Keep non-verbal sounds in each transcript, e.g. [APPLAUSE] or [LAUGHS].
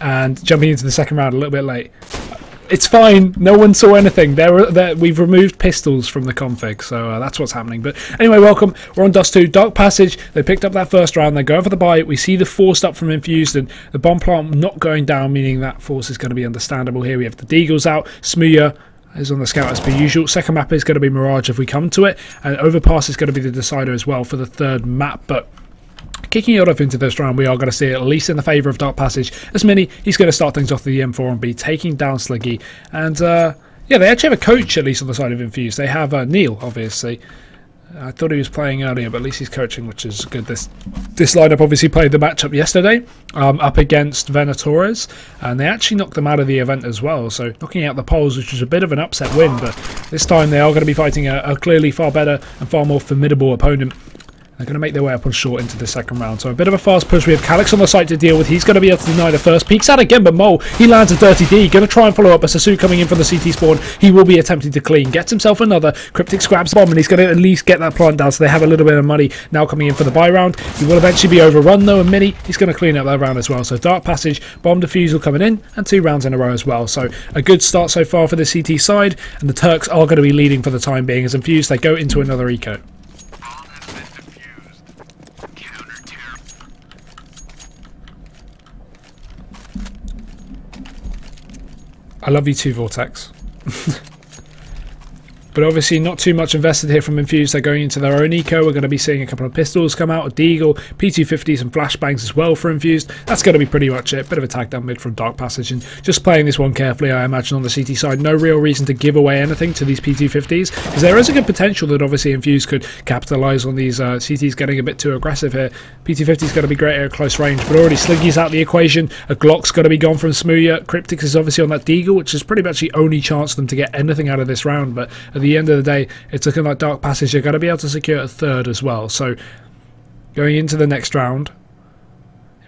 and jumping into the second round a little bit late. It's fine. No one saw anything. There, there we've removed pistols from the config, so uh, that's what's happening. But anyway, welcome. We're on Dust 2. Dark Passage. They picked up that first round. They're going for the buy. We see the force up from Infused and the bomb plant not going down, meaning that force is going to be understandable here. We have the Deagles out. Smooya is on the scout as per usual. Second map is going to be Mirage if we come to it. And Overpass is going to be the decider as well for the third map. But Kicking it off into this round, we are going to see at least in the favour of Dark Passage. As Mini, he's going to start things off the M4 and be taking down Sliggy. And uh, yeah, they actually have a coach at least on the side of Infused. They have uh, Neil, obviously. I thought he was playing earlier, but at least he's coaching, which is good. This this lineup obviously played the matchup yesterday um, up against Venatores, and they actually knocked them out of the event as well. So knocking out the Poles, which was a bit of an upset win, but this time they are going to be fighting a, a clearly far better and far more formidable opponent they're going to make their way up on short into the second round. So a bit of a fast push. We have Calyx on the site to deal with. He's going to be able to deny the first. Peeks out again, but Mole, he lands a dirty D. Going to try and follow up. But Sasu coming in from the CT spawn. He will be attempting to clean. Gets himself another. Cryptic scraps bomb, and he's going to at least get that plant down. So they have a little bit of money now coming in for the buy round. He will eventually be overrun, though, and Mini, he's going to clean up that round as well. So Dark Passage, Bomb Defusal coming in, and two rounds in a row as well. So a good start so far for the CT side, and the Turks are going to be leading for the time being as Infused. They go into another eco. I love you too, Vortex. [LAUGHS] But obviously not too much invested here from Infused. They're going into their own eco. We're going to be seeing a couple of pistols come out, a Deagle, P250s and flashbangs as well for Infused. That's going to be pretty much it. Bit of a tag down mid from Dark Passage and just playing this one carefully, I imagine on the CT side. No real reason to give away anything to these P250s because there is a good potential that obviously Infused could capitalise on these uh, CTs getting a bit too aggressive here. P250 is going to be great at close range, but already Sliggy's out the equation. A Glock's going to be gone from Smooya. Cryptic is obviously on that Deagle, which is pretty much the only chance for them to get anything out of this round. But at the end of the day, it's looking like Dark Passage are going to be able to secure a third as well. So going into the next round,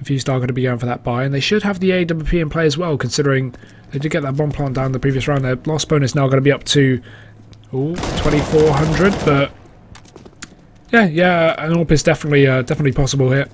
Infused are going to be going for that buy, and they should have the AWP in play as well, considering they did get that bomb plant down the previous round. Their loss bonus now going to be up to ooh, 2400, but yeah, yeah, an AWP is definitely uh, definitely possible here.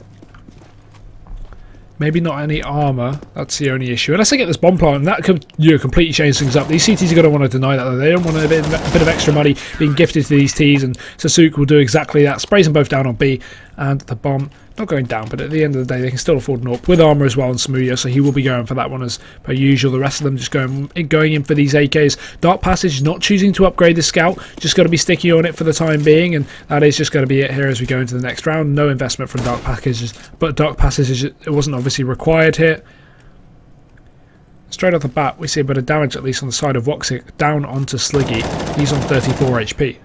Maybe not any armour. That's the only issue. Unless I get this bomb plant, and that could you know, completely change things up. These CTs are going to want to deny that. Though. They don't want a bit, a bit of extra money being gifted to these Ts, and Sasuke will do exactly that. Sprays them both down on B, and the bomb not going down, but at the end of the day, they can still afford an AWP with armor as well and Smooya, so he will be going for that one as per usual. The rest of them just going going in for these AKs. Dark Passage not choosing to upgrade the Scout, just going to be sticky on it for the time being, and that is just going to be it here as we go into the next round. No investment from Dark Passage, but Dark Passage it wasn't obviously required here. Straight off the bat, we see a bit of damage at least on the side of Woxic down onto Sliggy. He's on 34 HP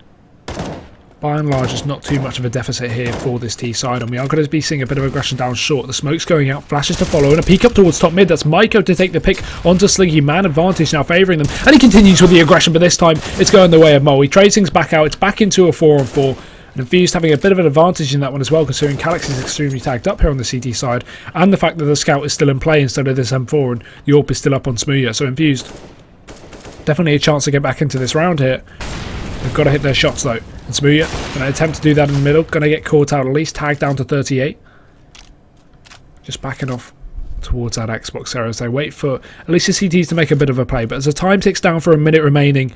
by and large, there's not too much of a deficit here for this T side, and we are going to be seeing a bit of aggression down short. The smoke's going out, flashes to follow, and a peek up towards top mid. That's Maiko to take the pick onto Sliggy. Man advantage now favouring them, and he continues with the aggression, but this time it's going the way of Mo. He trades things back out, it's back into a 4 on 4. And Infused having a bit of an advantage in that one as well, considering Calyx is extremely tagged up here on the CT side, and the fact that the Scout is still in play instead of this M4, and the AWP is still up on Smooya. So Infused, definitely a chance to get back into this round here. They've got to hit their shots though. And Smooya going to attempt to do that in the middle. Going to get caught out at least. Tagged down to 38. Just backing off towards that Xbox area as they wait for at least the CTs to make a bit of a play. But as the time ticks down for a minute remaining,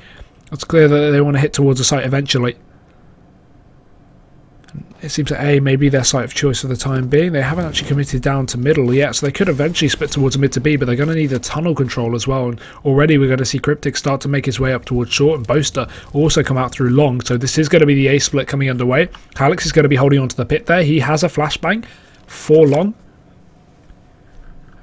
it's clear that they want to hit towards the site eventually it seems that A may be their site of choice for the time being. They haven't actually committed down to middle yet, so they could eventually split towards mid to B, but they're going to need a tunnel control as well. And already we're going to see Cryptic start to make his way up towards short, and Boaster also come out through long. So this is going to be the A split coming underway. Alex is going to be holding onto the pit there. He has a flashbang for long.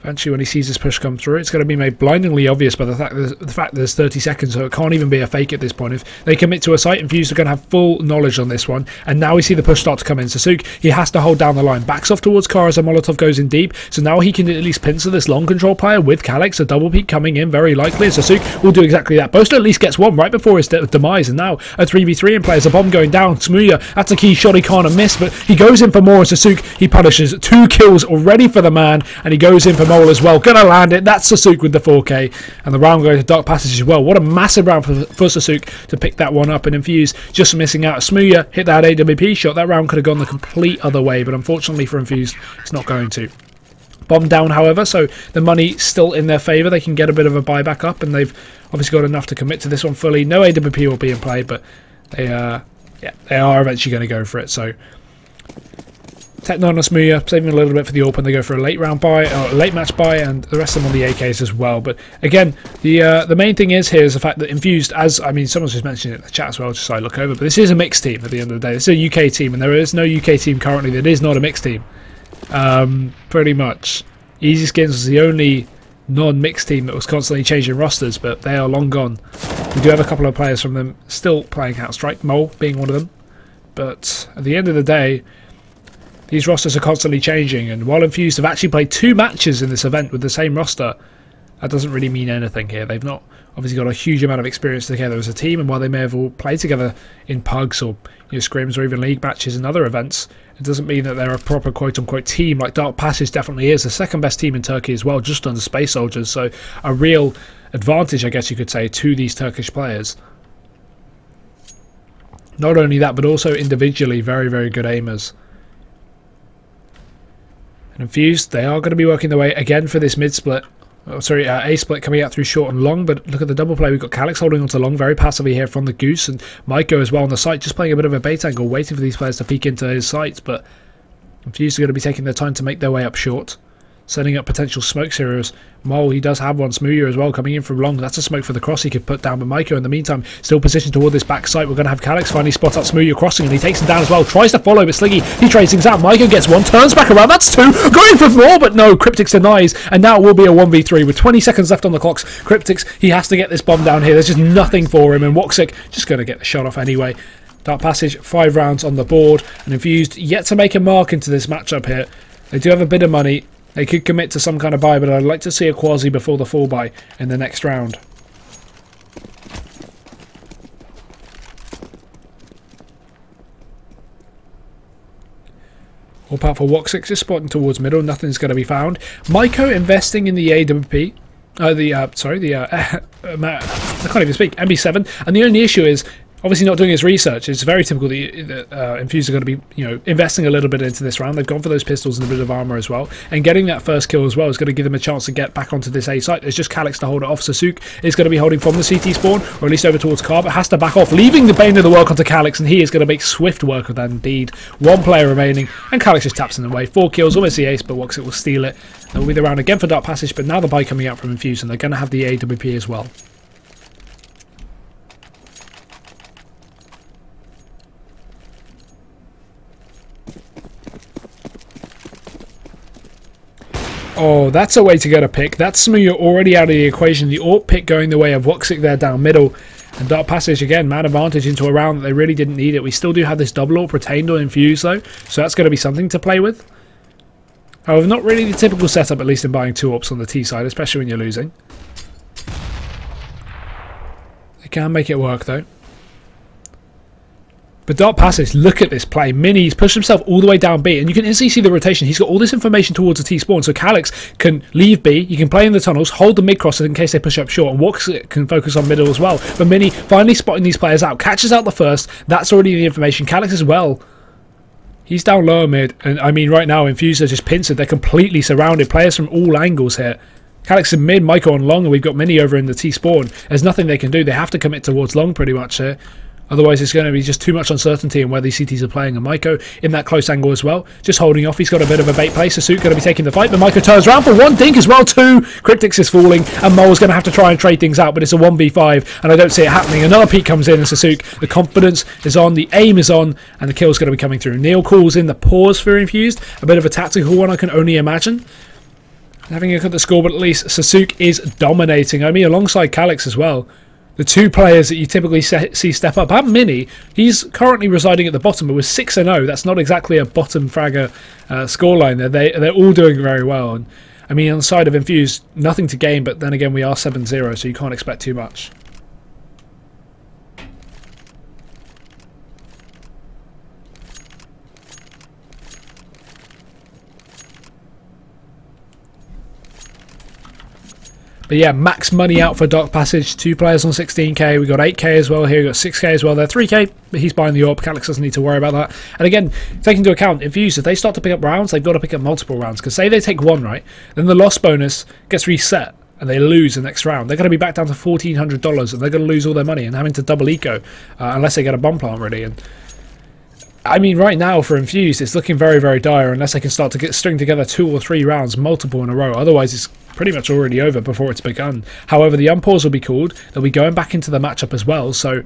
Eventually, when he sees this push come through, it's going to be made blindingly obvious by the fact, the fact there's 30 seconds, so it can't even be a fake at this point. If they commit to a site, Infused are going to have full knowledge on this one. And now we see the push start to come in. Sasuke, he has to hold down the line. Backs off towards Car as a Molotov goes in deep. So now he can at least pincer this long control player with Calyx. A double peak coming in, very likely. And Sasuke will do exactly that. Boaster at least gets one right before his de demise. And now a 3v3 in play a bomb going down. Smooya, that's a key shot he can't miss, but he goes in for more. And Sasuke, he punishes two kills already for the man. And he goes in for Mole as well. Gonna land it. That's Sasuke with the 4K. And the round going to Dark Passage as well. What a massive round for, for Sasuke to pick that one up and infuse. Just missing out. Smooya hit that AWP shot. That round could have gone the complete other way, but unfortunately for Infused, it's not going to. bomb down, however, so the money still in their favour. They can get a bit of a buyback up, and they've obviously got enough to commit to this one fully. No AWP will be in play, but they, uh, yeah, they are eventually going to go for it. So Teknon Asmuya saving a little bit for the open. They go for a late round buy, or a late match buy, and the rest of them on the AKs as well. But again, the uh, the main thing is here is the fact that Infused, as I mean, someone's just mentioned it in the chat as well, just so I look over. But this is a mixed team at the end of the day. Is a UK team, and there is no UK team currently that is not a mixed team. Um, pretty much, Easy Skins was the only non-mixed team that was constantly changing rosters, but they are long gone. We do have a couple of players from them still playing Counter Strike, Mole being one of them. But at the end of the day, these rosters are constantly changing, and while Infused have actually played two matches in this event with the same roster, that doesn't really mean anything here. They've not obviously got a huge amount of experience together as a team, and while they may have all played together in pugs or you know, scrims or even league matches and other events, it doesn't mean that they're a proper quote unquote team like Dark Passage definitely is. The second best team in Turkey as well, just under Space Soldiers, so a real advantage, I guess you could say, to these Turkish players. Not only that, but also individually very, very good aimers. And Infused, they are going to be working their way again for this mid split. Oh, sorry, uh, A split coming out through short and long, but look at the double play. We've got Calyx holding onto long very passively here from the Goose, and Maiko as well on the site, just playing a bit of a bait angle, waiting for these players to peek into his sights, but Infused are going to be taking their time to make their way up short setting up potential smokes here Mole, he does have one Smoothie as well coming in from long. That's a smoke for the cross he could put down. But Maiko, in the meantime, still positioned toward this back site. We're going to have Calyx finally spot out Smoothie crossing, and he takes him down as well. Tries to follow, but Sliggy, he trades things out. Maiko gets one, turns back around. That's two. Going for more, but no. Cryptics denies, and now it will be a 1v3 with 20 seconds left on the clocks. Cryptics, he has to get this bomb down here. There's just nothing for him, and Woxic just going to get the shot off anyway. Dark Passage, five rounds on the board, and Infused yet to make a mark into this matchup here. They do have a bit of money. They could commit to some kind of buy, but I'd like to see a quasi before the full buy in the next round. All part powerful Woxic is spotting towards middle. Nothing's going to be found. Maiko investing in the AWP. Uh, the uh, sorry, the uh, [LAUGHS] I can't even speak. MP7, and the only issue is obviously not doing his research. It's very typical that uh, Infuse are going to be, you know, investing a little bit into this round. They've gone for those pistols and a bit of armor as well, and getting that first kill as well is going to give them a chance to get back onto this A site. There's just Calyx to hold it off. Sasuke is going to be holding from the CT spawn, or at least over towards Car, but has to back off, leaving the bane of the work onto Calyx, and he is going to make swift work of that indeed. One player remaining, and Calyx just taps in the way. Four kills, almost the ace, but Woxic will steal it. That will be the round again for Dark Passage, but now the buy coming out from Infuse, and they're going to have the AWP as well. Oh, that's a way to get a pick. That's Smooya already out of the equation. The AWP pick going the way of Woxic there down middle. And Dark Passage again, man advantage into a round that they really didn't need it. We still do have this double AWP retained or infused though, so that's going to be something to play with. However, not really the typical setup, at least in buying two AWPs on the T side, especially when you're losing. They can make it work though. But Dark Passage, look at this play. Mini's pushed himself all the way down B, and you can instantly see the rotation. He's got all this information towards the T spawn, so Calyx can leave B, you can play in the tunnels, hold the mid crosser in case they push up short, and Walks can focus on middle as well. But Mini finally spotting these players out, catches out the first, that's already the information. Calyx as well. He's down lower mid, and I mean right now, Infuser just pincered. They're completely surrounded. Players from all angles here. Calyx in mid, Michael on long, and we've got Mini over in the T spawn. There's nothing they can do. They have to commit towards long pretty much here. Otherwise, it's going to be just too much uncertainty in where these CTs are playing. And Maiko in that close angle as well, just holding off. He's got a bit of a bait play. Sasuke going to be taking the fight, but Maiko turns around for one dink as well. Two Cryptix is falling, and Mole's going to have to try and trade things out. But it's a one v five, and I don't see it happening. Another peek comes in, and Sasuke. The confidence is on, the aim is on, and the kill's going to be coming through. Neil calls in the pause for infused, a bit of a tactical one, I can only imagine. Having a look at the score, but at least Sasuke is dominating. I mean, alongside Calyx as well the two players that you typically see step up. And Mini, he's currently residing at the bottom, but with 6 and 0, that's not exactly a bottom fragger uh, scoreline there. They, they're all doing very well. And I mean, on the side of Infused, nothing to gain, but then again, we are 7 0, so you can't expect too much. But yeah, max money out for Dark Passage. Two players on 16k. We got 8k as well here. We got 6k as well. They're 3k, but he's buying the AWP. Calyx doesn't need to worry about that. And again, take into account, Infuse, if they start to pick up rounds, they've got to pick up multiple rounds. Because say they take one, right? Then the loss bonus gets reset and they lose the next round, they're going to be back down to $1,400 and they're going to lose all their money and having to double eco uh, unless they get a bomb plant ready. And I mean, right now for Infused, it's looking very, very dire unless they can start to get string together two or three rounds, multiple in a row. Otherwise, it's pretty much already over before it's begun. However, the unpause will be called. They'll be going back into the matchup as well, so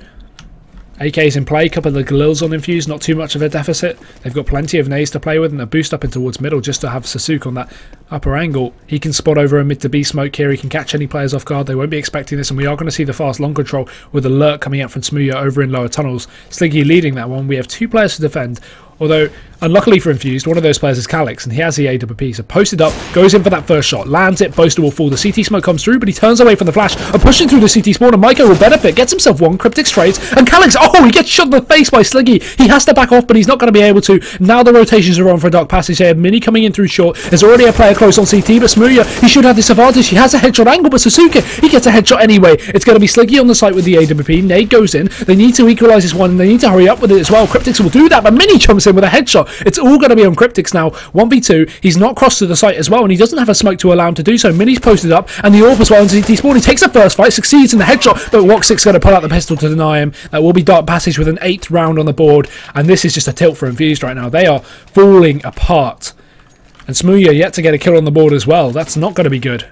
AK's in play, couple of the Galils on Infuse, not too much of a deficit. They've got plenty of nades to play with and a boost up in towards middle just to have Sasuke on that upper angle. He can spot over a mid to B smoke here, he can catch any players off guard, they won't be expecting this and we are going to see the fast long control with alert coming out from Smooya over in lower tunnels. Sliggy leading that one, we have two players to defend, although Unluckily for Infused, one of those players is Calyx, and he has the AWP, so posted up, goes in for that first shot, lands it, Boaster will fall, the CT smoke comes through, but he turns away from the flash, and pushing through the CT spawn, and Maiko will benefit, gets himself one, Cryptic straight, and Calyx, oh, he gets shot in the face by Sliggy, he has to back off, but he's not going to be able to, now the rotations are on for a Dark Passage here, Mini coming in through short, there's already a player close on CT, but Smooya, he should have this advantage, he has a headshot angle, but Sasuke, he gets a headshot anyway, it's going to be Sliggy on the site with the AWP, Nade goes in, they need to equalise this one, and they need to hurry up with it as well, Cryptics will do that, but Mini jumps in with a headshot, it's all going to be on Cryptics now. 1v2. He's not crossed to the site as well, and he doesn't have a smoke to allow him to do so. Mini's posted up, and the AWP as well. And he takes the first fight, succeeds in the headshot, but Woxic's going to pull out the pistol to deny him. That will be Dark Passage with an eighth round on the board, and this is just a tilt for Infused right now. They are falling apart. And Smooya yet to get a kill on the board as well. That's not going to be good.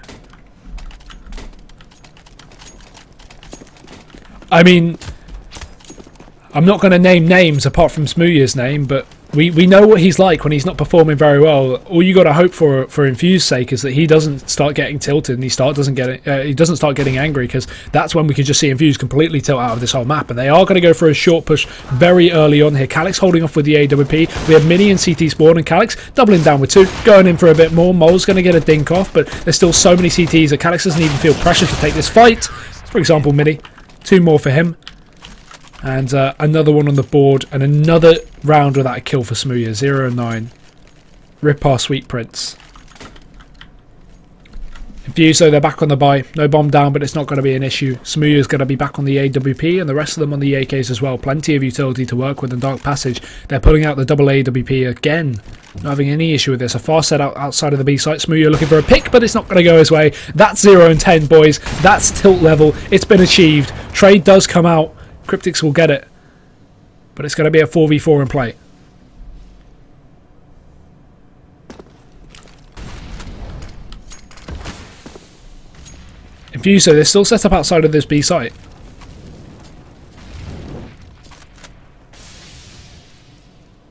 I mean, I'm not going to name names apart from Smooya's name, but we we know what he's like when he's not performing very well. All you got to hope for for Infuse's sake is that he doesn't start getting tilted and he start doesn't get uh, he doesn't start getting angry because that's when we could just see Infuse completely tilt out of this whole map. And they are going to go for a short push very early on here. Calyx holding off with the AWP. We have Mini and CT spawn and Calyx doubling down with two, going in for a bit more. Mole's going to get a dink off, but there's still so many CTs that Calyx doesn't even feel pressure to take this fight. For example, Mini, two more for him. And uh, another one on the board, and another round without a kill for Smooya. 0 and 9. Rip our Sweet Prince. Infuse, though, they're back on the buy. No bomb down, but it's not going to be an issue. Smooya's going to be back on the AWP, and the rest of them on the AKs as well. Plenty of utility to work with in Dark Passage. They're pulling out the double AWP again. Not having any issue with this. A far set out outside of the B site. Smooya looking for a pick, but it's not going to go his way. That's 0 and 10, boys. That's tilt level. It's been achieved. Trade does come out. Cryptics will get it. But it's going to be a 4v4 in play. Infuso, they're still set up outside of this B site.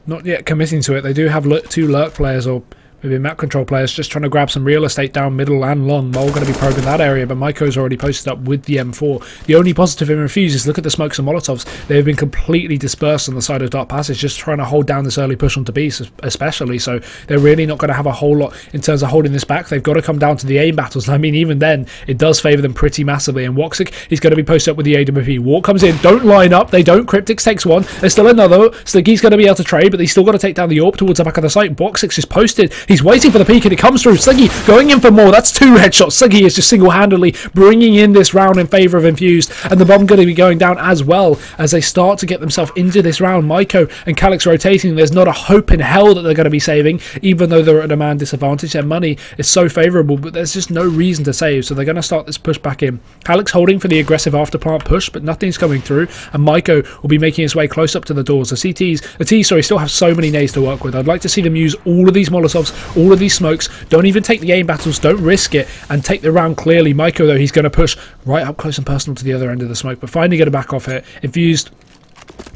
Not yet committing to it. They do have two lurk players or Maybe map control players just trying to grab some real estate down middle and long. Mole going to be probing that area, but Maiko's already posted up with the M4. The only positive in Refuse is look at the smokes and molotovs. They've been completely dispersed on the side of Dark Passage, just trying to hold down this early push onto B, especially. So they're really not going to have a whole lot in terms of holding this back. They've got to come down to the aim battles. [LAUGHS] I mean, even then, it does favour them pretty massively. And Woxic is going to be posted up with the AWP. Walk comes in, don't line up. They don't. Cryptics takes one. There's still another. Sliggy's going to be able to trade, but he's still got to take down the AWP towards the back of the site. Woxic's is posted. Waiting for the peek and it comes through. Sliggy going in for more. That's two headshots. Sliggy is just single-handedly bringing in this round in favour of Infused. And the bomb going to be going down as well as they start to get themselves into this round. Maiko and Calyx rotating. There's not a hope in hell that they're going to be saving, even though they're at a man disadvantage. Their money is so favourable, but there's just no reason to save. So they're going to start this push back in. Calyx holding for the aggressive afterplant push, but nothing's coming through. And Maiko will be making his way close up to the doors. The CTs, the T, sorry, still have so many nays to work with. I'd like to see them use all of these Molotovs, all of these smokes, don't even take the aim battles. Don't risk it and take the round clearly. Maiko, though, he's going to push right up close and personal to the other end of the smoke, but finally get a back off it. Infused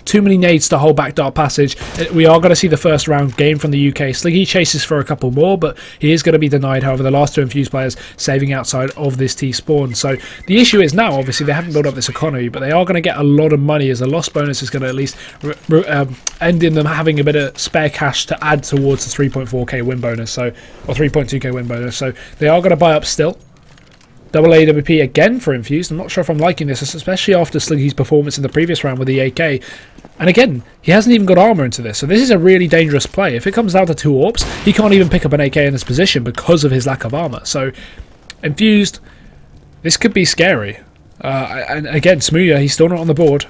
too many nades to hold back Dark Passage. Uh, we are going to see the first round game from the UK. Sliggy chases for a couple more, but he is going to be denied. However, the last two infused players saving outside of this T spawn. So the issue is now, obviously, they haven't built up this economy, but they are going to get a lot of money as a loss bonus is going to at least um, end in them having a bit of spare cash to add towards the 3.4k win bonus, so or 3.2k win bonus. So they are going to buy up still. Double AWP again for Infused. I'm not sure if I'm liking this, especially after Sliggy's performance in the previous round with the AK. And again, he hasn't even got armor into this, so this is a really dangerous play. If it comes down to two AWPs, he can't even pick up an AK in this position because of his lack of armor. So, Infused, This could be scary. Uh, and again, Smooya, he's still not on the board.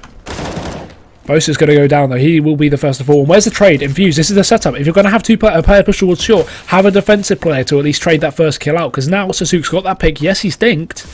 Boaster's going to go down though. He will be the first to fall. And where's the trade? Infuse. This is the setup. If you're going to have two a player push towards short, have a defensive player to at least trade that first kill out. Because now Sasuke's got that pick. Yes, he's dinked.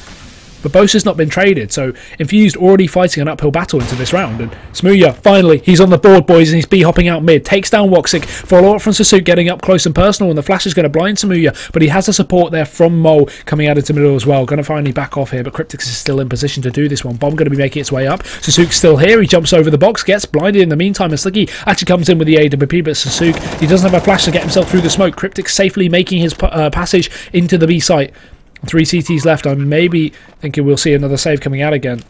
But Boaster's not been traded, so Infused already fighting an uphill battle into this round. And Smooya, finally, he's on the board, boys, and he's B-hopping out mid. Takes down Woxic. Follow up from Sasuke getting up close and personal, and the flash is going to blind Smooya. But he has the support there from Mole coming out into middle as well. Going to finally back off here, but Cryptix is still in position to do this one. Bomb going to be making its way up. Sasuke's still here. He jumps over the box, gets blinded in the meantime, and Sliggy actually comes in with the AWP, but Sasuke, he doesn't have a flash to get himself through the smoke. Cryptix safely making his uh, passage into the B site. Three CTs left. I'm maybe thinking we'll see another save coming out again.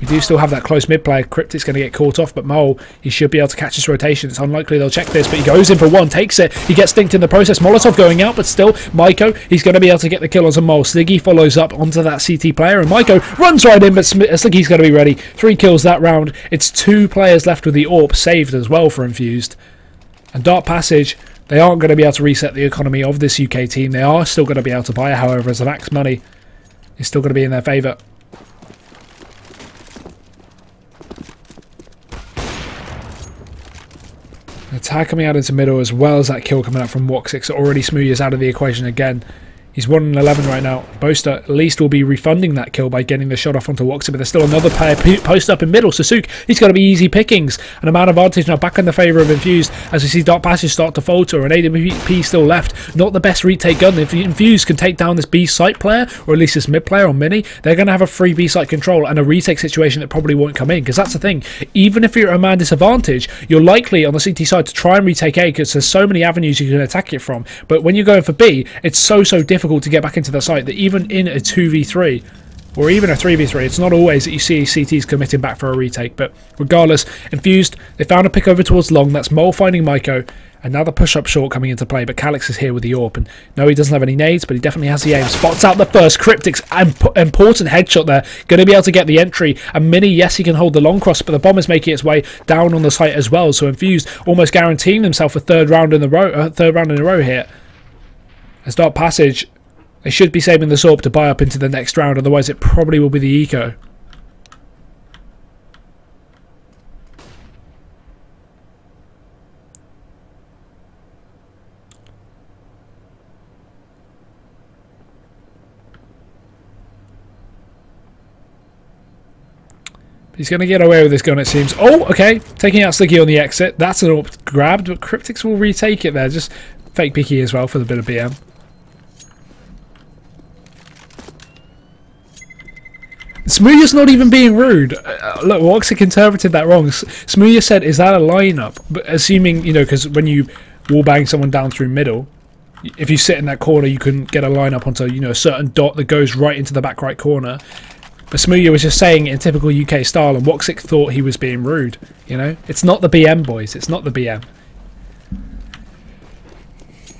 We do still have that close mid player. Cryptic's going to get caught off, but Mole, he should be able to catch this rotation. It's unlikely they'll check this, but he goes in for one, takes it. He gets stinked in the process. Molotov going out, but still, Maiko, he's going to be able to get the kill on some Mole. Sliggy follows up onto that CT player, and Maiko runs right in, but uh, Sliggy's going to be ready. Three kills that round. It's two players left with the AWP saved as well for Infused. And Dark Passage, they aren't going to be able to reset the economy of this UK team. They are still going to be able to buy, however, as the max money is still going to be in their favour. Attack coming out into middle as well as that kill coming out from Woxic. So already Smooth is out of the equation again. He's 1 and 11 right now. Boaster at least will be refunding that kill by getting the shot off onto Woxer, but there's still another player post up in middle. Sasuke, he's got to be easy pickings. And a man advantage now back in the favour of Infused as we see Dark Passage start to falter and AWP still left. Not the best retake gun. If Infused can take down this B site player, or at least this mid player on Mini, they're going to have a free B site control and a retake situation that probably won't come in. Because that's the thing. Even if you're at a man disadvantage, you're likely on the CT side to try and retake A because there's so many avenues you can attack it from. But when you're going for B, it's so, so difficult difficult to get back into the site that even in a 2v3 or even a 3v3, it's not always that you see CTs committing back for a retake, but regardless, Infused, they found a pick over towards long, that's Mole finding Maiko, Another push-up short coming into play, but Calyx is here with the AWP, and no, he doesn't have any nades, but he definitely has the aim, spots out the first, Cryptic's important headshot there, going to be able to get the entry, and Mini, yes, he can hold the long cross, but the bomb is making its way down on the site as well, so Infused almost guaranteeing himself a third round in the row, uh, third round in a row here. As Dark Passage they should be saving the AWP to buy up into the next round, otherwise it probably will be the Eco. He's going to get away with this gun, it seems. Oh, okay. Taking out Sliggy on the exit. That's an AWP grabbed, but Cryptics will retake it there. Just fake picky as well for the bit of BM. Smooya's not even being rude. Uh, look, Woxic interpreted that wrong. Smooya said, is that a lineup? But assuming, you know, because when you wallbang someone down through middle, if you sit in that corner, you can get a lineup onto, you know, a certain dot that goes right into the back right corner. But Smooya was just saying in typical UK style, and Woxic thought he was being rude, you know? It's not the BM, boys. It's not the BM.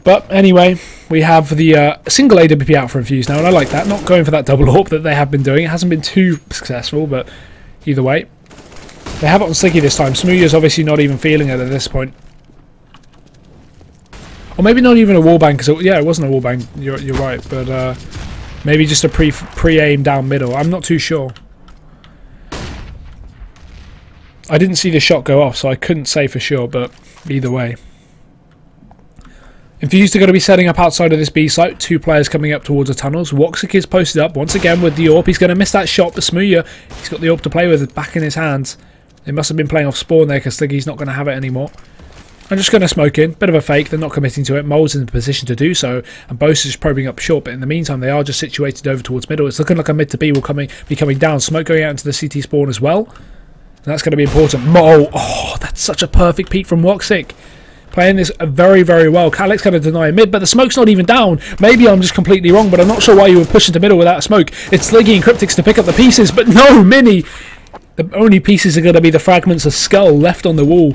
But anyway, we have the uh, single AWP out for Infuse now, and I like that. Not going for that double [LAUGHS] AWP that they have been doing. It hasn't been too successful, but either way. They have it on Sliggy this time. Smoothie is obviously not even feeling it at this point. Or maybe not even a wallbang, because yeah, it wasn't a wallbang, you're, you're right, but uh, maybe just a pre-aim pre down middle. I'm not too sure. I didn't see the shot go off, so I couldn't say for sure, but either way. Infused are going to be setting up outside of this B site. Two players coming up towards the tunnels. Woxic is posted up once again with the AWP. He's going to miss that shot, but Smooya, he's got the AWP to play with back in his hands. They must have been playing off spawn there because Sliggy's not going to have it anymore. I'm just going to smoke in. Bit of a fake. They're not committing to it. Mole's in the position to do so. And Bose is probing up short. But in the meantime, they are just situated over towards middle. It's looking like a mid to B will coming, be coming down. Smoke going out into the CT spawn as well. And that's going to be important. Mole. Oh, that's such a perfect peek from Woxic. Playing this very, very well. Calyx kind of deny mid, but the smoke's not even down. Maybe I'm just completely wrong, but I'm not sure why you would push into middle without smoke. It's Sliggy and Cryptix to pick up the pieces, but [LAUGHS] no, Mini! The only pieces are going to be the fragments of skull left on the wall.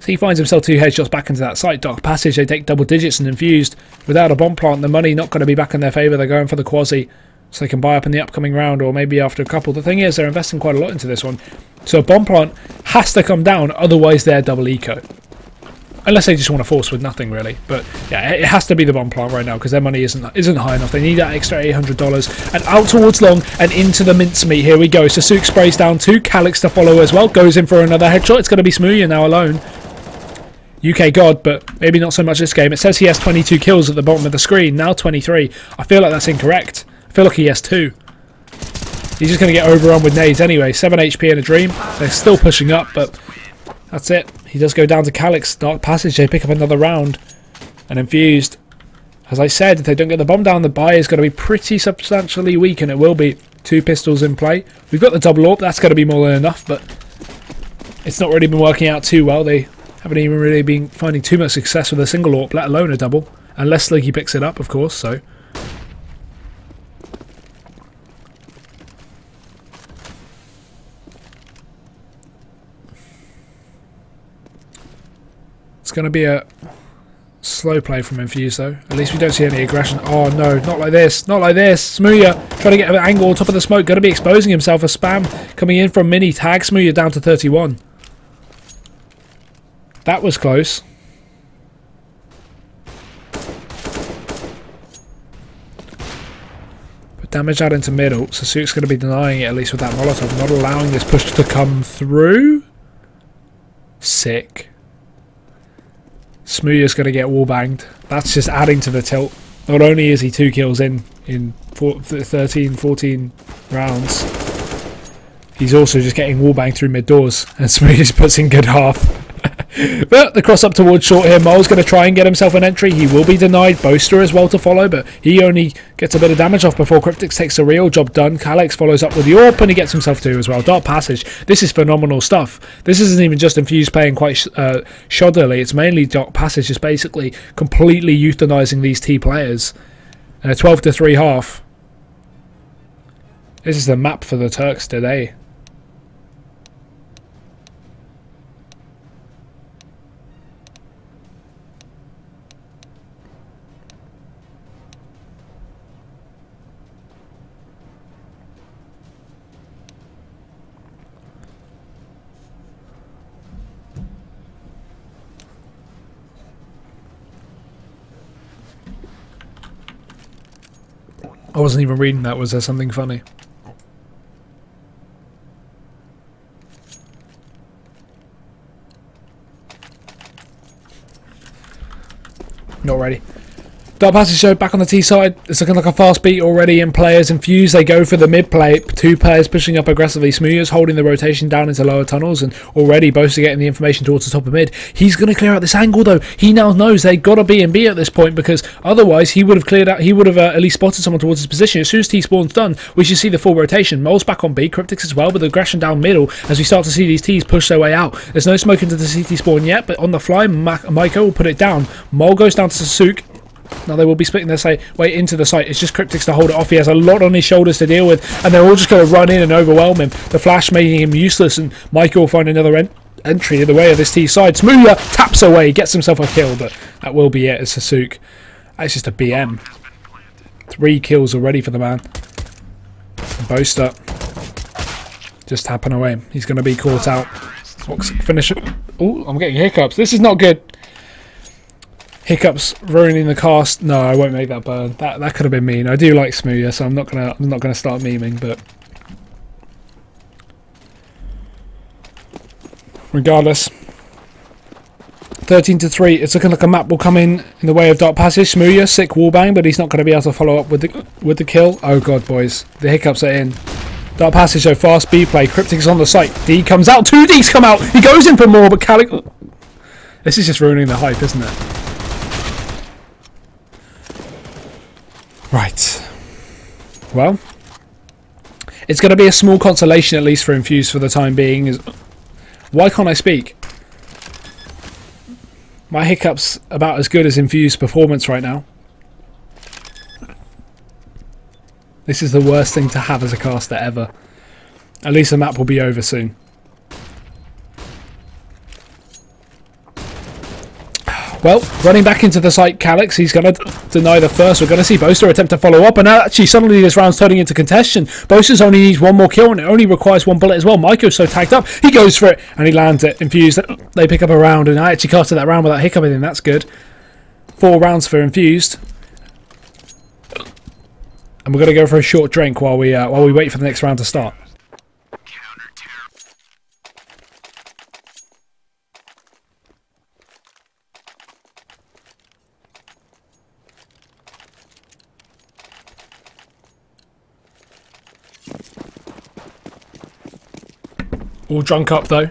So he finds himself two headshots back into that site. Dark Passage, they take double digits and infused. Without a bomb plant, the money not going to be back in their favour. They're going for the quasi so they can buy up in the upcoming round or maybe after a couple. The thing is, they're investing quite a lot into this one. So a bomb plant has to come down, otherwise they're double eco. Unless they just want to force with nothing really. But yeah, it has to be the bomb plant right now because their money isn't isn't high enough. They need that extra eight hundred dollars and out towards long and into the mincemeat. Here we go. Sasuke sprays down two. Calyx to follow as well. Goes in for another headshot. It's going to be Smooya now alone. UK God, but maybe not so much this game. It says he has 22 kills at the bottom of the screen, now 23. I feel like that's incorrect. I feel like he has two. He's just going to get overrun with nades anyway. 7 HP in a dream. They're still pushing up, but that's it. He does go down to Calyx. Dark Passage, they pick up another round. And Infused. As I said, if they don't get the bomb down, the buy is going to be pretty substantially weak, and it will be. Two pistols in play. We've got the double AWP. That's going to be more than enough, but it's not really been working out too well. They haven't even really been finding too much success with a single AWP, let alone a double. Unless Slinky picks it up, of course, so... It's going to be a slow play from Infuse though. At least we don't see any aggression. Oh no, not like this. Not like this. Smooya trying to get an angle on top of the smoke. Going to be exposing himself. A spam coming in from Mini. Tag Smooya down to 31. That was close. But damage out into middle. So Sasuke's going to be denying it at least with that Molotov. Not allowing this push to come through. Sick. Smooya's going to get wall banged. That's just adding to the tilt. Not only is he two kills in in four, 13, 14 rounds, he's also just getting wall banged through mid doors, and [LAUGHS] Smooya puts in good half. But the cross up towards short here. Mole's going to try and get himself an entry. He will be denied. Boaster as well to follow, but he only gets a bit of damage off before Cryptix takes a real job done. Calyx follows up with the AWP and he gets himself two as well. Dark Passage. This is phenomenal stuff. This isn't even just Infused playing quite uh, shoddily. It's mainly Dark Passage just basically completely euthanizing these T players. And a 12 to 3 half. This is the map for the Turks today. I wasn't even reading that. Was there something funny? Not ready. Dark Passage Show back on the T side. It's looking like a fast beat already in players infused. They go for the mid play. Two players pushing up aggressively. Smoothers holding the rotation down into lower tunnels and already Boaster getting the information towards the top of mid. He's going to clear out this angle though. He now knows they've got to be in B at this point because otherwise he would have cleared out. He would have uh, at least spotted someone towards his position. As soon as T spawn's done, we should see the full rotation. Mole's back on B. Cryptics as well with aggression down middle as we start to see these T's push their way out. There's no smoke into the CT spawn yet, but on the fly, Ma Maiko will put it down. Mole goes down to Sasuke. Now they will be splitting their say way into the site. It's just Cryptics to hold it off. He has a lot on his shoulders to deal with, and they're all just going to run in and overwhelm him. The flash making him useless, and Michael will find another en entry in the way of this T side. Smooya taps away, gets himself a kill, but that will be it as Sasuke. That's just a BM. Three kills already for the man. Boaster just tapping away. He's going to be caught out. Finish it. Oh, I'm getting hiccups. This is not good. Hiccups ruining the cast. No, I won't make that burn. That that could have been mean. I do like Smooya, so I'm not gonna I'm not gonna start memeing, but regardless. 13 to 3. It's looking like a map will come in in the way of Dark Passage. Smooya, sick wallbang, but he's not going to be able to follow up with the with the kill. Oh god, boys. The hiccups are in. Dark Passage, so fast B play. Cryptic's on the site. D comes out. Two Ds come out. He goes in for more, but Calic... This is just ruining the hype, isn't it? Right. Well, it's going to be a small consolation, at least for Infuse for the time being. Is Why can't I speak? My hiccup's about as good as Infuse performance right now. This is the worst thing to have as a caster ever. At least the map will be over soon. Well, running back into the site, Calyx, he's going to deny the first. We're going to see Boaster attempt to follow up, and actually suddenly this round's turning into contention. Boaster's only needs one more kill, and it only requires one bullet as well. Michael's so tagged up, he goes for it, and he lands it. Infused, they pick up a round, and I actually casted that round without hiccup in, that's good. Four rounds for Infused. And we're going to go for a short drink while we uh, while we wait for the next round to start. All drunk up though.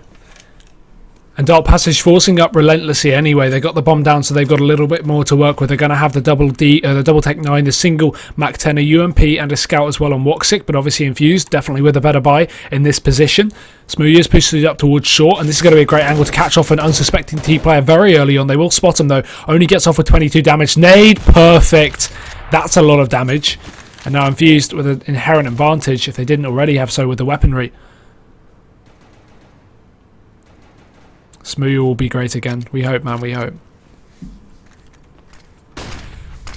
And Dark Passage forcing up relentlessly anyway. They got the bomb down, so they've got a little bit more to work with. They're going to have the double D, uh, the double Tech 9, the single Mac 10, a UMP, and a Scout as well on Woxic, but obviously infused, definitely with a better buy in this position. Smoothier's pushes it up towards short, and this is going to be a great angle to catch off an unsuspecting T player very early on. They will spot him though. Only gets off with 22 damage. Nade, perfect. That's a lot of damage. And now infused with an inherent advantage if they didn't already have so with the weaponry. Smooth will be great again. We hope, man. We hope.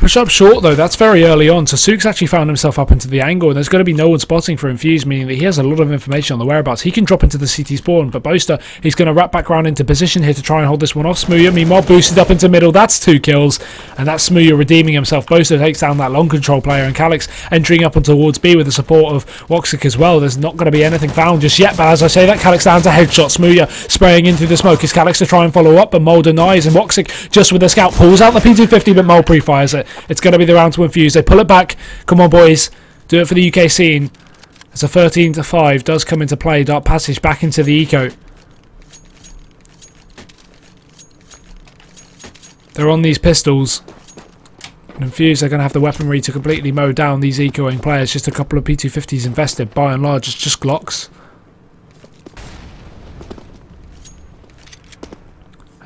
Push up short though, that's very early on. So Sook's actually found himself up into the angle and there's going to be no one spotting for Infuse, meaning that he has a lot of information on the whereabouts. He can drop into the CT spawn, but Boaster, he's going to wrap back around into position here to try and hold this one off. Smooya, meanwhile, boosted up into middle. That's two kills. And that's Smooya redeeming himself. Boaster takes down that long control player and Calyx entering up and towards B with the support of Woxic as well. There's not going to be anything found just yet, but as I say that, Calyx lands a headshot. Smooya spraying into the smoke. Is Calyx to try and follow up, but Mole denies and Woxic just with the scout pulls out the P250, but Mole pre-fires it. It's going to be the round to infuse. They pull it back. Come on, boys. Do it for the UK scene. As a 13 to 5 does come into play. Dark Passage back into the eco. They're on these pistols. Infuse, they're going to have the weaponry to completely mow down these ecoing players. Just a couple of P250s invested. By and large, it's just Glocks.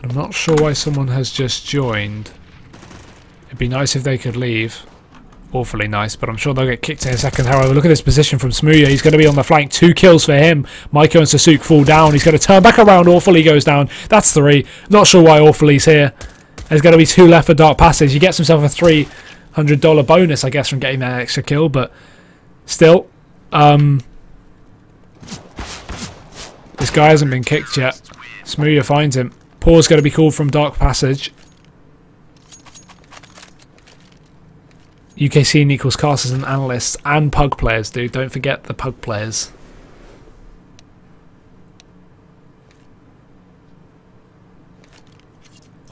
I'm not sure why someone has just joined. It'd be nice if they could leave. Awfully nice, but I'm sure they'll get kicked in a second. However, look at this position from Smooya. He's going to be on the flank. Two kills for him. Maiko and Sasuke fall down. He's going to turn back around. Awfully goes down. That's three. Not sure why Awfully's here. There's going to be two left for Dark Passage. He gets himself a $300 bonus, I guess, from getting that extra kill, but still. Um, this guy hasn't been kicked yet. Smooya finds him. Paul's going to be called from Dark Passage. UK scene equals casters and analysts and pug players, dude. Don't forget the pug players.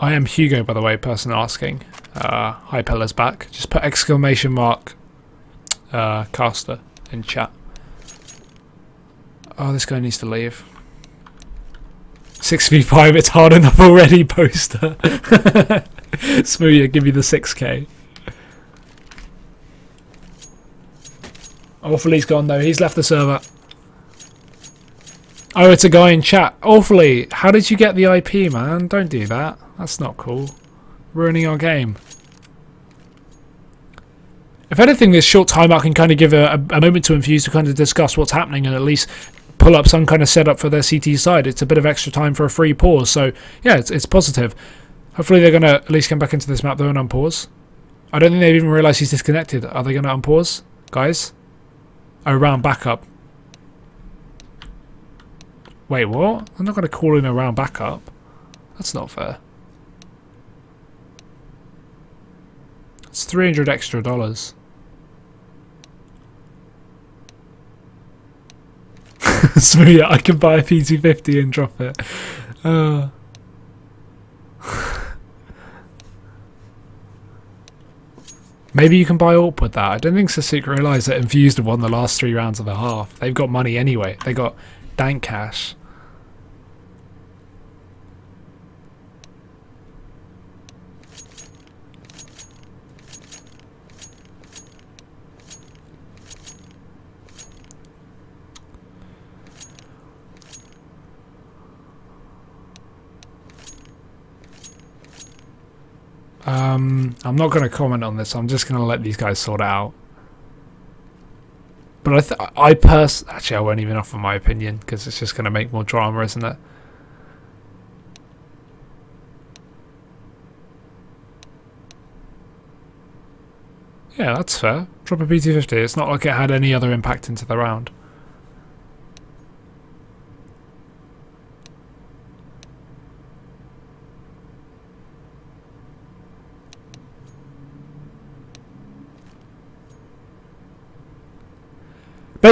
I am Hugo, by the way, person asking. Uh, hi, Pella's back. Just put exclamation mark uh, caster in chat. Oh, this guy needs to leave. 6v5, it's hard enough already, [LAUGHS] poster. [LAUGHS] Smoothie, give me the 6k. Awfully's gone though. He's left the server. Oh, it's a guy in chat. Awfully, how did you get the IP, man? Don't do that. That's not cool. Ruining our game. If anything, this short timeout can kind of give a, a, moment to Infuse to kind of discuss what's happening and at least pull up some kind of setup for their CT side. It's a bit of extra time for a free pause, so yeah, it's, it's positive. Hopefully they're going to at least come back into this map though and unpause. I don't think they've even realised he's disconnected. Are they going to unpause? Guys? Round backup. Wait, what? I'm not going to call in a round backup. That's not fair. It's 300 extra dollars. [LAUGHS] so yeah, I can buy a P250 and drop it. Uh. Maybe you can buy AWP with that. I don't think Sasuke realised that Infused have won the last three rounds of the half. They've got money anyway. They got dank cash. Um, I'm not going to comment on this. I'm just going to let these guys sort it out. But I, I pers actually I won't even offer my opinion because it's just going to make more drama, isn't it? Yeah, that's fair. Drop a PT50. It's not like it had any other impact into the round.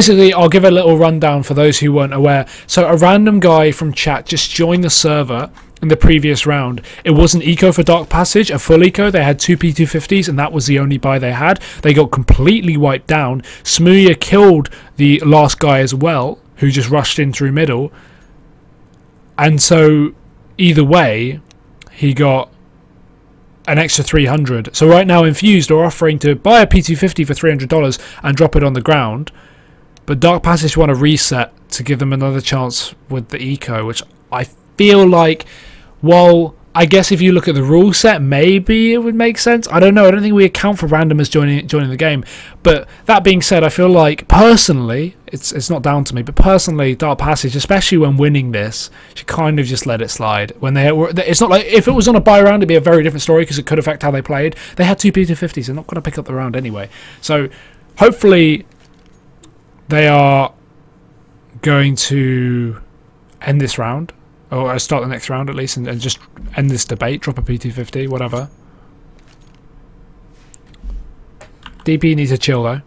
Basically, I'll give a little rundown for those who weren't aware. So, a random guy from chat just joined the server in the previous round. It was an eco for Dark Passage, a full eco. They had two P250s, and that was the only buy they had. They got completely wiped down. Smooya killed the last guy as well, who just rushed in through middle. And so, either way, he got an extra 300. So right now, Infused are offering to buy a P250 for $300 and drop it on the ground. But Dark Passage want to reset to give them another chance with the eco, which I feel like, while I guess if you look at the rule set, maybe it would make sense. I don't know. I don't think we account for randomers joining joining the game. But that being said, I feel like personally, it's it's not down to me, but personally, Dark Passage, especially when winning this, should kind of just let it slide. When they were, it's not like if it was on a buy round, it'd be a very different story because it could affect how they played. They had two P250s. They're not going to pick up the round anyway. So hopefully they are going to end this round, or uh, start the next round at least, and, and just end this debate, drop a P250, whatever. DP needs to chill though.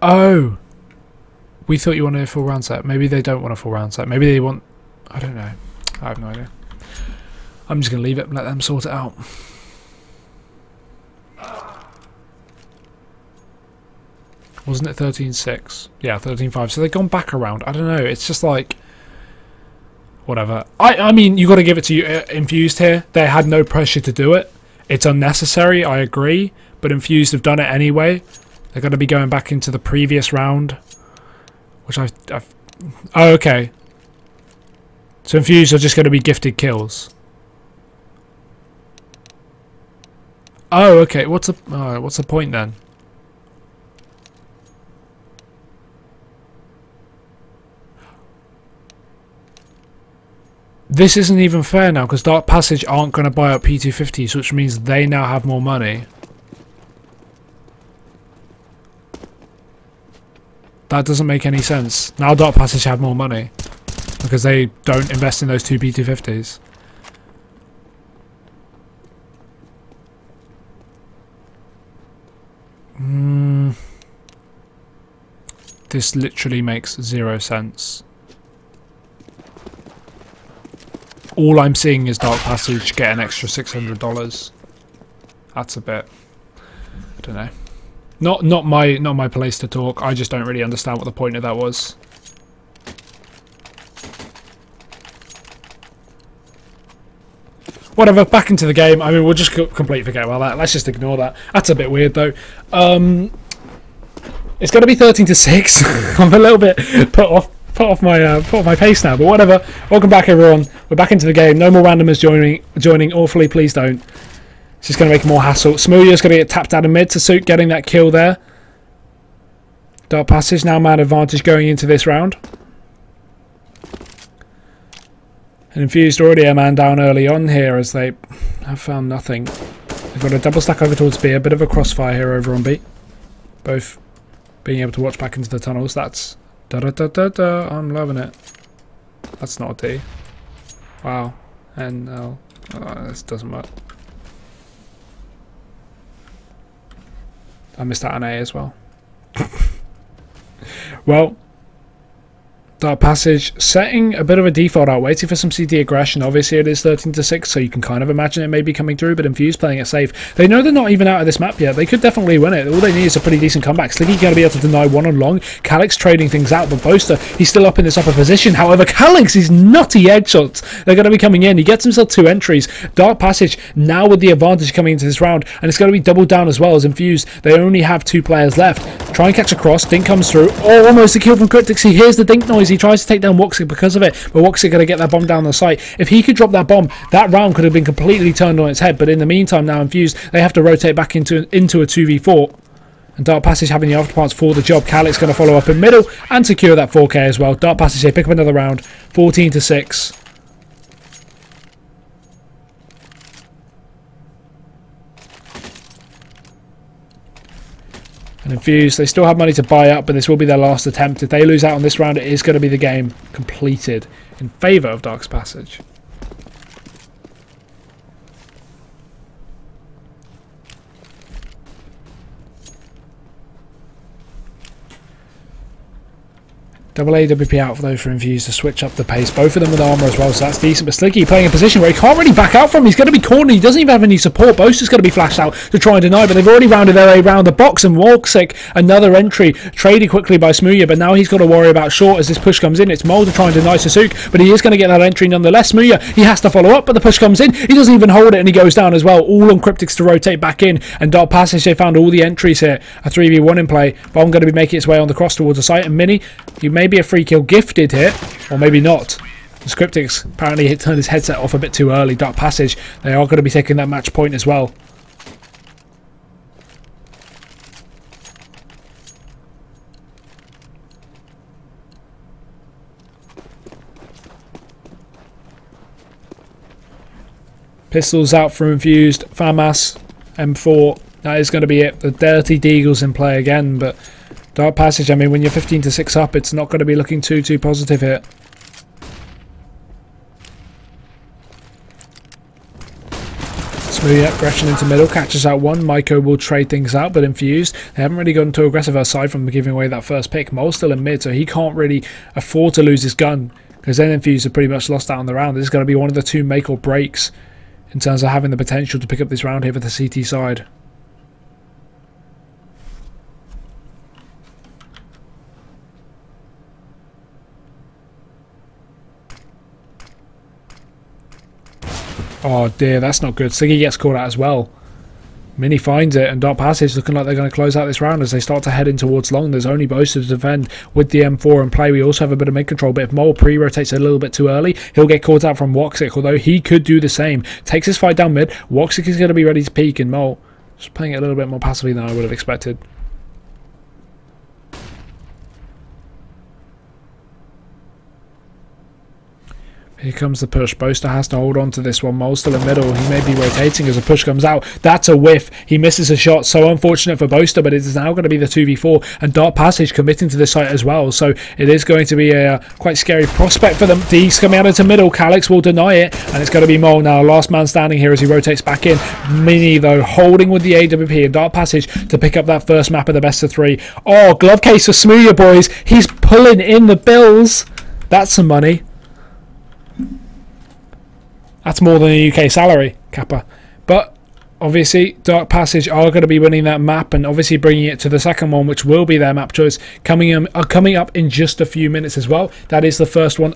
Oh! We thought you wanted a full round set. Maybe they don't want a full round set. Maybe they want... I don't know. I have no idea. I'm just going to leave it and let them sort it out. Wasn't it 13.6? Yeah, 13.5. So they've gone back around. I don't know. It's just like... Whatever. I, I mean, you got to give it to you. Uh, Infused here. They had no pressure to do it. It's unnecessary, I agree. But Infused have done it anyway. They're going to be going back into the previous round. Which I've... I've oh, okay. So Infused are just going to be gifted kills. Oh, okay. What's the oh, what's the point then? This isn't even fair now because Dark Passage aren't going to buy up P250s, which means they now have more money. That doesn't make any sense. Now Dark Passage have more money because they don't invest in those two P250s. Mm. This literally makes zero sense. All I'm seeing is Dark Passage get an extra $600. That's a bit... I don't know. Not not my not my place to talk. I just don't really understand what the point of that was. Whatever, back into the game. I mean, we'll just completely forget about that. Let's just ignore that. That's a bit weird, though. Um, it's going to be 13 to 6. [LAUGHS] I'm a little bit put off put off my uh, off my pace now. But whatever. Welcome back, everyone. We're back into the game. No more randomers joining. Joining. Awfully, please don't. It's just going to make more hassle. Smooya's going to get tapped out of mid to suit getting that kill there. Dark Passage now man advantage going into this round. And Infused already a man down early on here as they have found nothing. They've got a double stack over towards B, a bit of a crossfire here over on B. Both being able to watch back into the tunnels. That's Da da da da da. I'm loving it. That's not a D. Wow. And. Oh, this doesn't work. I missed out an A as well. [LAUGHS] well, Dark Passage setting a bit of a default out, waiting for some CT aggression. Obviously, it is 13 to 6, so you can kind of imagine it may be coming through, but Infused playing it safe. They know they're not even out of this map yet. They could definitely win it. All they need is a pretty decent comeback. Sliggy going to be able to deny one on long. Calyx trading things out, but Boaster, he's still up in this upper position. However, Calyx, is nutty headshots, they're going to be coming in. He gets himself two entries. Dark Passage now with the advantage coming into this round, and it's going to be doubled down as well as Infused. They only have two players left. Try and catch a cross. Dink comes through. Oh, almost a kill from Cryptic. He hears the Dink noise. He tries to take down Woxic because of it, but Woxic going to get that bomb down the site. If he could drop that bomb, that round could have been completely turned on its head, but in the meantime now Infused, they have to rotate back into, into a 2v4. And Dark Passage having the afterparts for the job. Calyx going to follow up in middle and secure that 4k as well. Dark Passage, they pick up another round. 14 to 6. And Infuse, they still have money to buy up, but this will be their last attempt. If they lose out on this round, it is going to be the game completed in favour of Dark's Passage. Double AWP out for those for Infuse to switch up the pace. Both of them with armor as well, so that's decent. But Sliggy playing a position where he can't really back out from. He's going to be cornered. He doesn't even have any support. Boaster's going to be flashed out to try and deny, but they've already rounded their way around the box. And Woxic, another entry, traded quickly by Smooya, but now he's got to worry about short as this push comes in. It's Mole to deny Sasuk, but he is going to get that entry nonetheless. Smooya, he has to follow up, but the push comes in. He doesn't even hold it, and he goes down as well. All on Cryptics to rotate back in. And Dark Passage, they found all the entries here. A 3v1 in play. Bomb going to be making its way on the cross towards the site. And Mini, you may be a free kill gifted here, or maybe not. The Cryptics apparently turned his headset off a bit too early. Dark Passage, they are going to be taking that match point as well. Pistols out for Infused, FAMAS, M4, that is going to be it. The Dirty Deagle's in play again, but Dark Passage, I mean, when you're 15 to 6 up, it's not going to be looking too, too positive here. Smooth aggression into middle, catches out one. Maiko will trade things out, but infused. They haven't really gone too aggressive aside from giving away that first pick. Mole's still in mid, so he can't really afford to lose his gun because then infused are pretty much lost out on the round. This is going to be one of the two make or breaks in terms of having the potential to pick up this round here for the CT side. Oh dear, that's not good. Sliggy gets caught out as well. Mini finds it, and Dark Passage looking like they're going to close out this round as they start to head in towards long. There's only Boast to defend with the M4 in play. We also have a bit of mid control, but if Mole pre-rotates a little bit too early, he'll get caught out from Woxic, although he could do the same. Takes his fight down mid. Woxic is going to be ready to peek, and Mole just playing it a little bit more passively than I would have expected. Here comes the push. Boaster has to hold on to this one. Mole still in middle. He may be rotating as a push comes out. That's a whiff. He misses a shot. So unfortunate for Boaster, but it is now going to be the 2v4. And Dark Passage committing to this site as well. So it is going to be a uh, quite scary prospect for them. Deeks coming out into middle. Calyx will deny it. And it's going to be Mole now. Last man standing here as he rotates back in. Mini, though, holding with the AWP and Dark Passage to pick up that first map of the best of three. Oh, glove case for Smooya, boys. He's pulling in the bills. That's some money. That's more than a UK salary, Kappa. But obviously, Dark Passage are going to be winning that map and obviously bringing it to the second one, which will be their map choice, coming, um, coming up in just a few minutes as well. That is the first one.